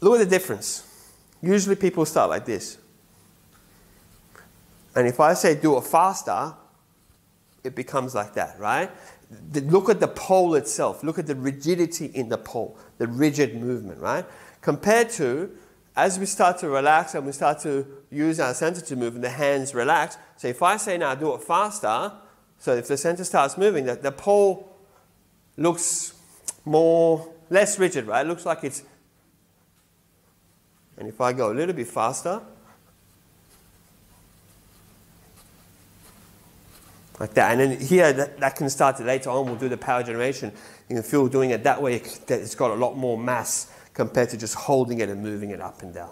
look at the difference. Usually people start like this. And if I say do it faster, it becomes like that, right? The, look at the pole itself. Look at the rigidity in the pole, the rigid movement, right? Compared to as we start to relax and we start to use our center to move and the hands relax. So if I say now do it faster, so if the center starts moving, the, the pole looks more, less rigid, right? It looks like it's, and if I go a little bit faster, like that. And then here, that, that can start to later on. We'll do the power generation. You can feel doing it that way, it's got a lot more mass compared to just holding it and moving it up and down.